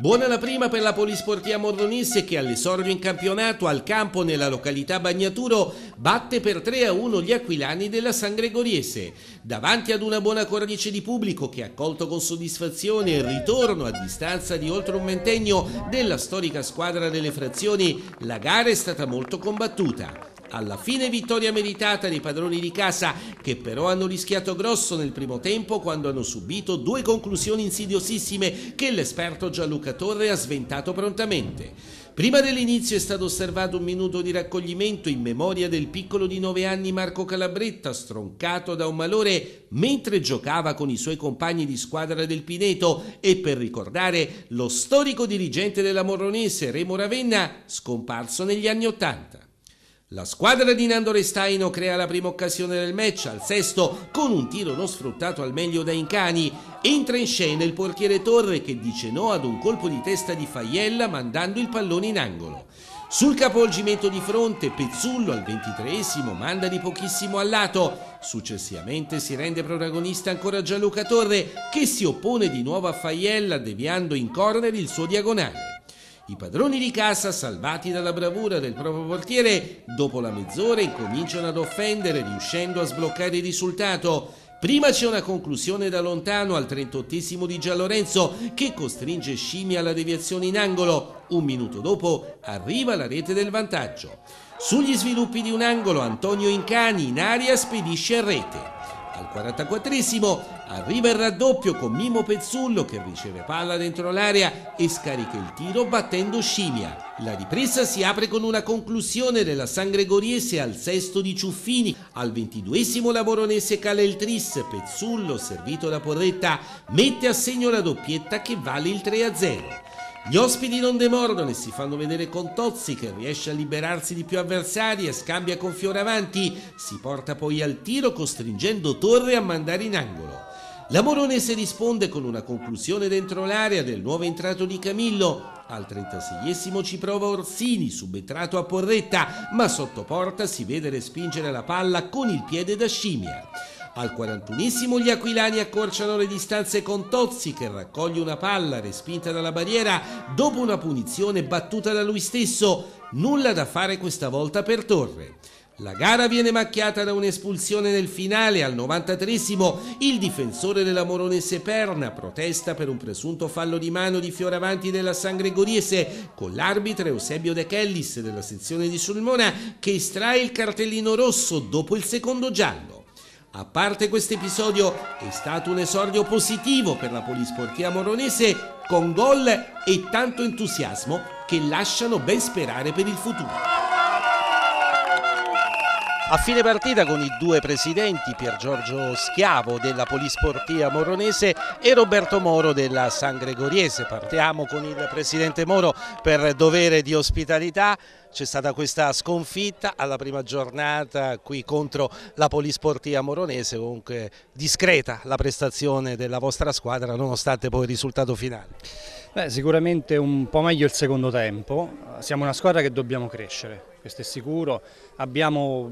Buona la prima per la Polisportia Morronese che all'esordio in campionato al campo nella località Bagnaturo batte per 3 a 1 gli aquilani della San Gregoriese. Davanti ad una buona cornice di pubblico che ha accolto con soddisfazione il ritorno a distanza di oltre un ventennio della storica squadra delle frazioni, la gara è stata molto combattuta. Alla fine vittoria meritata dei padroni di casa che però hanno rischiato grosso nel primo tempo quando hanno subito due conclusioni insidiosissime che l'esperto Gianluca Torre ha sventato prontamente. Prima dell'inizio è stato osservato un minuto di raccoglimento in memoria del piccolo di 9 anni Marco Calabretta, stroncato da un malore mentre giocava con i suoi compagni di squadra del Pineto e per ricordare lo storico dirigente della Morronese Remo Ravenna, scomparso negli anni Ottanta. La squadra di Nando Restaino crea la prima occasione del match al sesto con un tiro non sfruttato al meglio da Incani. Entra in scena il portiere Torre che dice no ad un colpo di testa di Faiella mandando il pallone in angolo. Sul capovolgimento di fronte Pezzullo al ventitreesimo manda di pochissimo al lato. Successivamente si rende protagonista ancora Gianluca Torre che si oppone di nuovo a Faiella deviando in corner il suo diagonale. I padroni di casa, salvati dalla bravura del proprio portiere, dopo la mezz'ora incominciano ad offendere, riuscendo a sbloccare il risultato. Prima c'è una conclusione da lontano al 38 di Giallorenzo che costringe Scimmia alla deviazione in angolo. Un minuto dopo arriva la rete del vantaggio. Sugli sviluppi di un angolo Antonio Incani in aria spedisce a rete. Al 44esimo arriva il raddoppio con Mimo Pezzullo che riceve palla dentro l'area e scarica il tiro battendo Scimia. La ripresa si apre con una conclusione della San Gregoriese al sesto di Ciuffini. Al 22esimo la Moronese cala il tris. Pezzullo, servito da Porretta, mette a segno la doppietta che vale il 3-0. Gli ospiti non demordono e si fanno vedere con Tozzi che riesce a liberarsi di più avversari e scambia con Fioravanti, si porta poi al tiro costringendo Torre a mandare in angolo. La Moronese risponde con una conclusione dentro l'area del nuovo entrato di Camillo. Al 36esimo ci prova Orsini, subentrato a Porretta, ma sotto porta si vede respingere la palla con il piede da scimmia. Al 41esimo gli aquilani accorciano le distanze con Tozzi che raccoglie una palla respinta dalla barriera dopo una punizione battuta da lui stesso. Nulla da fare questa volta per Torre. La gara viene macchiata da un'espulsione nel finale al 93esimo. Il difensore della Moronese Perna protesta per un presunto fallo di mano di Fioravanti della San Gregoriese con l'arbitro Eusebio De Kellis della sezione di Sulmona che estrae il cartellino rosso dopo il secondo giallo. A parte questo episodio, è stato un esordio positivo per la polisportia moronese con gol e tanto entusiasmo che lasciano ben sperare per il futuro. A fine partita con i due presidenti, Pier Giorgio Schiavo della Polisportia Moronese e Roberto Moro della San Gregoriese. Partiamo con il presidente Moro per dovere di ospitalità. C'è stata questa sconfitta alla prima giornata qui contro la Polisportia Moronese, comunque discreta la prestazione della vostra squadra nonostante poi il risultato finale. Beh, sicuramente un po' meglio il secondo tempo, siamo una squadra che dobbiamo crescere, questo è sicuro, abbiamo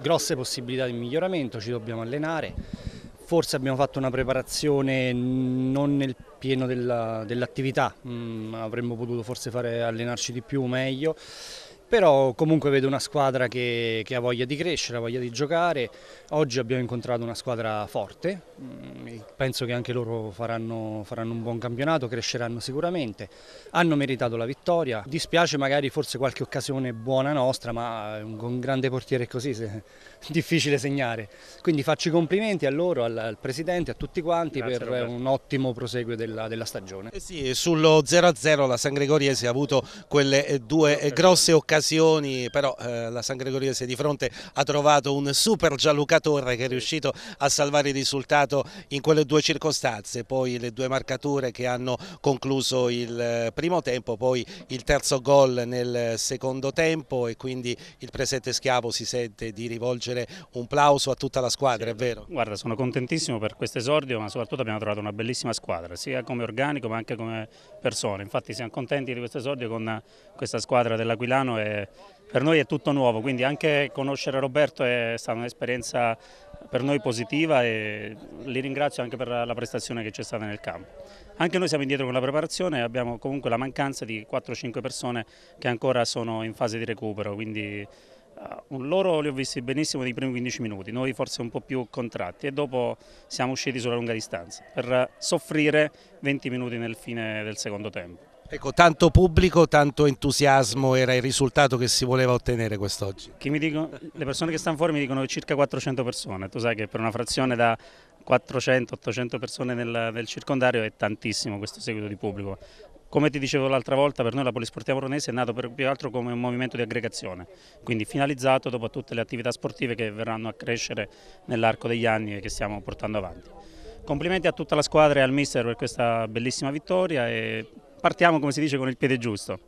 grosse possibilità di miglioramento, ci dobbiamo allenare, forse abbiamo fatto una preparazione non nel pieno dell'attività, dell mm, avremmo potuto forse fare, allenarci di più, meglio, però comunque vedo una squadra che, che, ha voglia di crescere, ha voglia di giocare. Oggi abbiamo incontrato una squadra forte, mm, penso che anche loro faranno, faranno, un buon campionato, cresceranno sicuramente. Hanno meritato la vittoria. Dispiace magari forse qualche occasione buona nostra, ma con un grande portiere così è difficile segnare. Quindi faccio i complimenti a loro, al, al Presidente, a tutti quanti Grazie, per Roberto. un ottimo proseguo della, della stagione. Eh sì, sullo 0-0 la San Gregoriese ha avuto quelle eh, due eh, grosse occasioni occasioni, però eh, la San Gregoriese di fronte ha trovato un super Gianluca Torre che è riuscito a salvare il risultato in quelle due circostanze, poi le due marcature che hanno concluso il eh, primo tempo, poi il terzo gol nel secondo tempo e quindi il presente Schiavo si sente di rivolgere un plauso a tutta la squadra, è vero? Guarda, sono contentissimo per questo esordio, ma soprattutto abbiamo trovato una bellissima squadra, sia come organico ma anche come persone, infatti siamo contenti di questo esordio con questa squadra dell'Aquilano per noi è tutto nuovo, quindi anche conoscere Roberto è stata un'esperienza per noi positiva e li ringrazio anche per la prestazione che c'è stata nel campo. Anche noi siamo indietro con la preparazione e abbiamo comunque la mancanza di 4-5 persone che ancora sono in fase di recupero, quindi Uh, loro li ho visti benissimo nei primi 15 minuti, noi forse un po' più contratti e dopo siamo usciti sulla lunga distanza per soffrire 20 minuti nel fine del secondo tempo. Ecco, tanto pubblico, tanto entusiasmo era il risultato che si voleva ottenere quest'oggi. Le persone che stanno fuori mi dicono circa 400 persone, tu sai che per una frazione da 400-800 persone nel, nel circondario è tantissimo questo seguito di pubblico. Come ti dicevo l'altra volta, per noi la Polisportiva Moronese è nato per più altro come un movimento di aggregazione, quindi finalizzato dopo tutte le attività sportive che verranno a crescere nell'arco degli anni che stiamo portando avanti. Complimenti a tutta la squadra e al mister per questa bellissima vittoria e partiamo come si dice con il piede giusto.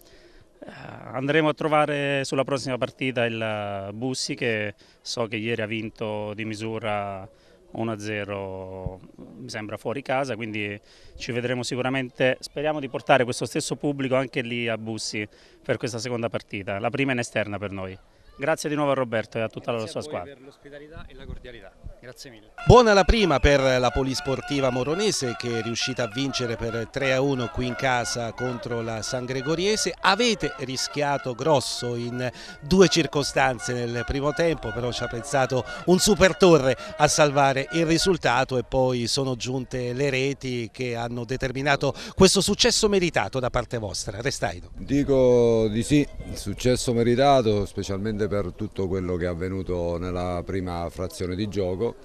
Eh, andremo a trovare sulla prossima partita il Bussi che so che ieri ha vinto di misura 1-0 mi sembra fuori casa, quindi ci vedremo sicuramente, speriamo di portare questo stesso pubblico anche lì a Bussi per questa seconda partita, la prima in esterna per noi. Grazie di nuovo a Roberto e a tutta Grazie la sua squadra. per l'ospitalità e la cordialità. Grazie mille. Buona la prima per la Polisportiva Moronese che è riuscita a vincere per 3-1 qui in casa contro la San Gregoriese. Avete rischiato grosso in due circostanze nel primo tempo, però ci ha pensato un super torre a salvare il risultato e poi sono giunte le reti che hanno determinato questo successo meritato da parte vostra. Restaito. Dico di sì, successo meritato specialmente per tutto quello che è avvenuto nella prima frazione di gioco.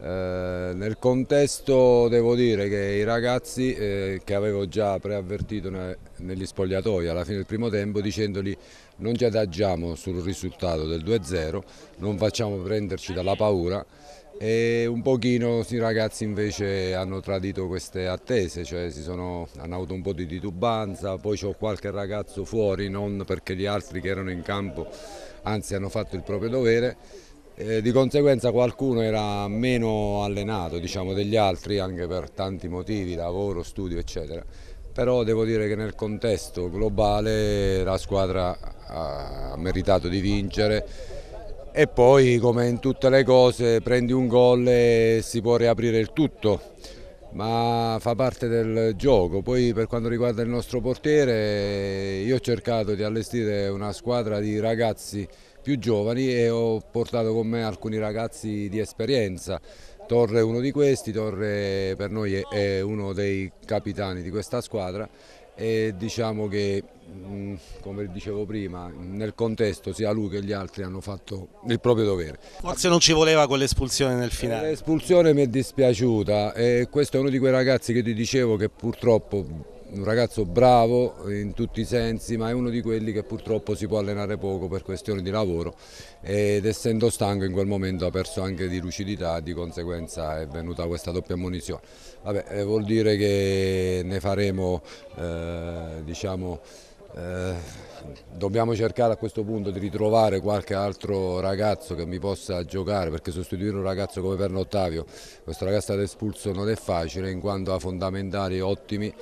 Eh, nel contesto devo dire che i ragazzi eh, che avevo già preavvertito ne, negli spogliatoi alla fine del primo tempo dicendogli non ci adagiamo sul risultato del 2-0, non facciamo prenderci dalla paura e un pochino i ragazzi invece hanno tradito queste attese, cioè sono, hanno avuto un po' di titubanza, poi c'ho qualche ragazzo fuori, non perché gli altri che erano in campo anzi hanno fatto il proprio dovere, eh, di conseguenza qualcuno era meno allenato diciamo, degli altri anche per tanti motivi, lavoro, studio eccetera, però devo dire che nel contesto globale la squadra ha meritato di vincere. E poi come in tutte le cose prendi un gol e si può riaprire il tutto ma fa parte del gioco. Poi per quanto riguarda il nostro portiere io ho cercato di allestire una squadra di ragazzi più giovani e ho portato con me alcuni ragazzi di esperienza. Torre è uno di questi, Torre per noi è uno dei capitani di questa squadra e diciamo che mm, come dicevo prima nel contesto sia lui che gli altri hanno fatto il proprio dovere. Forse non ci voleva quell'espulsione nel finale. L'espulsione mi è dispiaciuta e questo è uno di quei ragazzi che ti dicevo che purtroppo un ragazzo bravo in tutti i sensi ma è uno di quelli che purtroppo si può allenare poco per questioni di lavoro ed essendo stanco in quel momento ha perso anche di lucidità di conseguenza è venuta questa doppia ammonizione. Vabbè, eh, vuol dire che ne faremo eh, diciamo eh, dobbiamo cercare a questo punto di ritrovare qualche altro ragazzo che mi possa giocare perché sostituire un ragazzo come Perno Ottavio, questo ragazzo è stato espulso non è facile in quanto ha fondamentali ottimi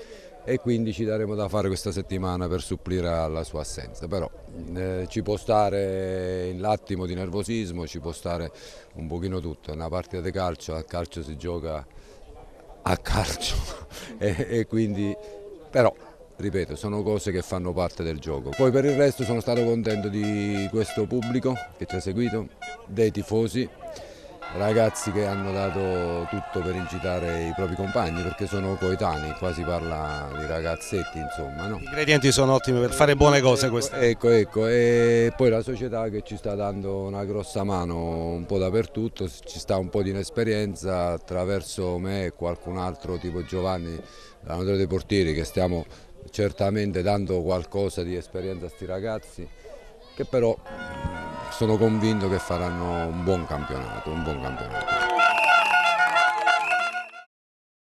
e quindi ci daremo da fare questa settimana per supplire alla sua assenza, però eh, ci può stare l'attimo di nervosismo, ci può stare un pochino tutto, è una partita di calcio, a calcio si gioca a calcio. E, e quindi però ripeto, sono cose che fanno parte del gioco. Poi per il resto sono stato contento di questo pubblico che ci ha seguito, dei tifosi ragazzi che hanno dato tutto per incitare i propri compagni perché sono coetanei, qua si parla di ragazzetti insomma. No? I ingredienti sono ottimi per fare buone cose queste. Ecco, ecco, e poi la società che ci sta dando una grossa mano un po' dappertutto, ci sta un po' di inesperienza attraverso me e qualcun altro tipo Giovanni, l'allenatore dei portieri che stiamo certamente dando qualcosa di esperienza a questi ragazzi che però sono convinto che faranno un buon campionato. Un buon campionato.